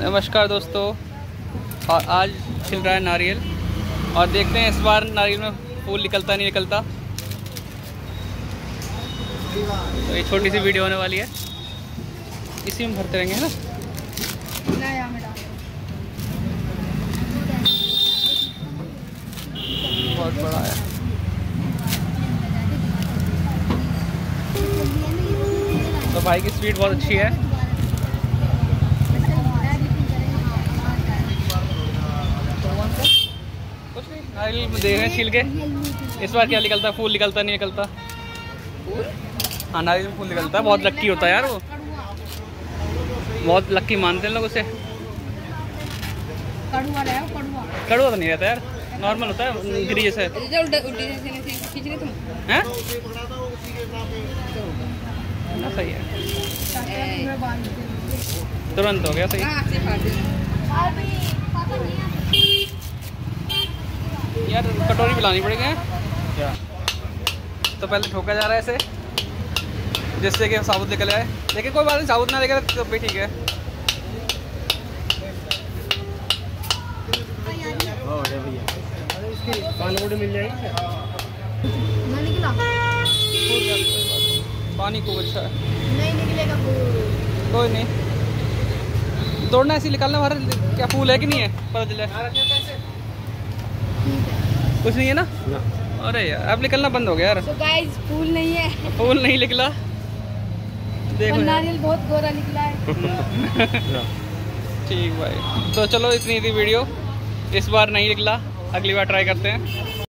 नमस्कार दोस्तों। और आज छिल रहा है नारियल। और देखते हैं इस बार नारियल में फूल निकलता नहीं निकलता। तो ये छोटी सी वीडियो होने वाली है। इसी में भरते रहेंगे, है ना? बहुत बड़ा है। तो भाई की स्पीड बहुत अच्छी है कुछ नहीं नारियल देख रहे हैं छील के। इस बार क्या निकलता? फूल निकलता नहीं निकलता? हाँ नारियल में फूल निकलता है बहुत लक्की होता है यार वो। बहुत लक्की मानते हैं लोग उसे। कड़वा तो नहीं रहता यार। नॉर्मल होता है गिरी जैसे। सही है। तुरंत हो गया सही यार कटोरी भी लानी पड़ेगी क्या? तो पहले ठोका जा रहा है ऐसे जिससे कि साबुत निकल आए। लेकिन कोई बात नहीं साबुत ना निकले तो भी ठीक है। मिल जाएगी पानी खूब अच्छा है। नहीं निकलेगा कोई नहीं। तोड़ना ऐसे ही निकालना हमारा क्या फूल है कि नहीं है? पता चले कुछ नहीं है ना? अरे यार अब निकलना बंद हो गया यार। तो गाइस फूल नहीं है। फूल नहीं निकला। देखो नारियल बहुत गोरा निकला है। ठीक भाई। तो चलो इतनी थी वीडियो। इस बार नहीं निकला। अगली बार ट्राई करते हैं।